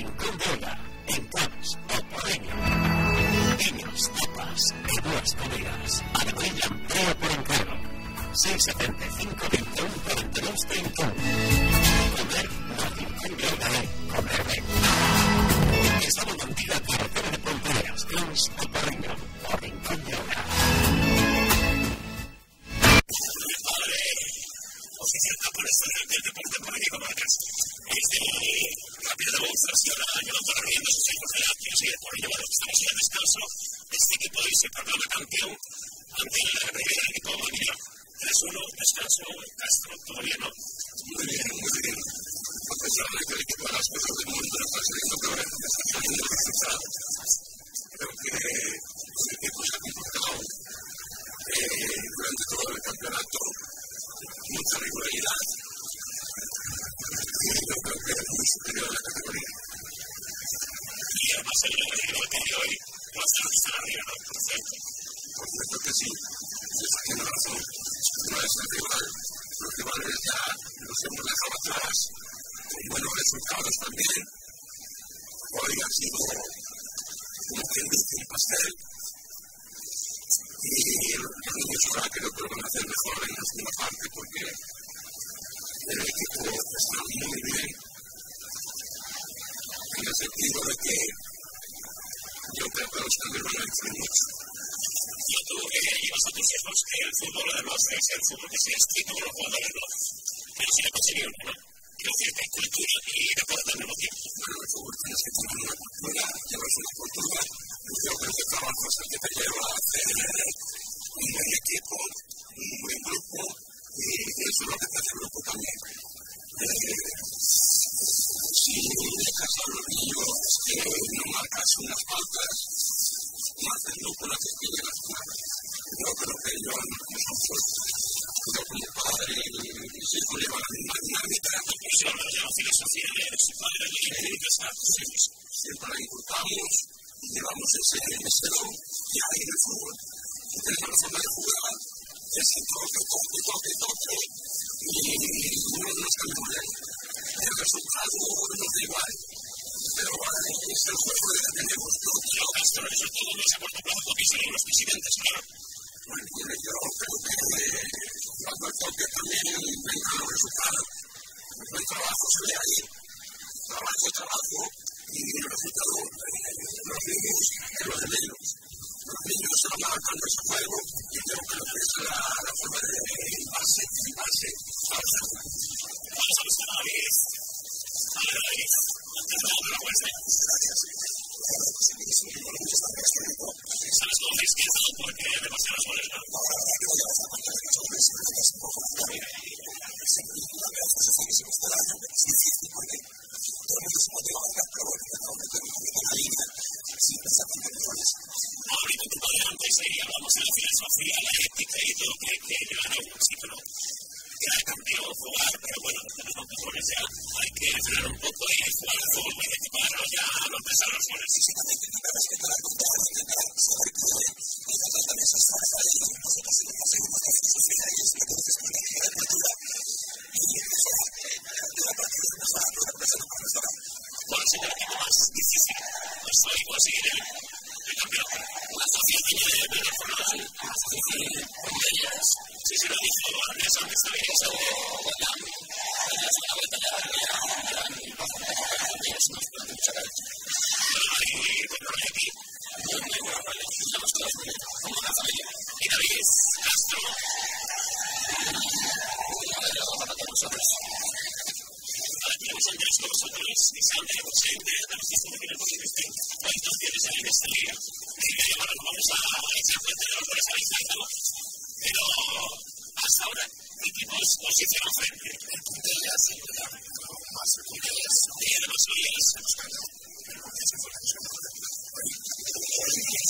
Rincón de Olla, en Camps o Porreño. Vinos, tapas y buenas comidas. Alemania empleo por encargo. 675 21 42 31. Comer no Rincón de Olla, comer bien. Estamos antigua carretera de Pontereas, Camps o 3-1, descanso, Castro, todo bien, ¿no? Muy bien, muy bien. A pesar de que de las cosas del mundo no está saliendo peor, está saliendo que es el rival, los rivales ya los hemos dejado atrás, con buenos resultados también. Hoy ha sido, como quien un pastel. Y los niños ahora creo que lo van a hacer mejor en la segunda parte porque el equipo está muy bien en el sentido de que yo creo que los cambios van a influir mucho. Tú que llevas a tus hijos que el fútbol además es el fútbol que se estricto con los jugadores. Pero si le consiguieron, ¿no? Quiero decir que cultura y deporte al mismo tiempo. Bueno, el fútbol tienes que tener una yo creo que trabajo es el que te lleva a hacer un buen equipo, un buen grupo, y eso es lo que te hace el también. Si dejas a los niños que no marcas unas pautas, más la que que yo no como padre la misma dinámica, de padre y siempre llevamos ese, ese don y ahí en forma de jugar toque, toque, toque, y no nos de resultado igual, pero es el juego que tenemos. Yo, Castro, eso todo no es a corto plazo porque son los presidentes, claro. Bueno, yo creo que cuando el toque también venga los resultados, el trabajo se ve ahí, trabajo, trabajo, y el resultado los niños es lo de menos. Los niños se van adaptando a ese juego y creo que lo que es la, la forma de base, base. Vamos a buscar a David. A ver. Hay que un poco ya nosotros. Ahora tenemos a Andrés con nosotros, y de de los distintos porque hoy no tienes en esta liga. Así que bueno, vamos a de los ¿no? Pero hasta ahora, nos hicieron frente. Más punterías y nos. Pero. Oye,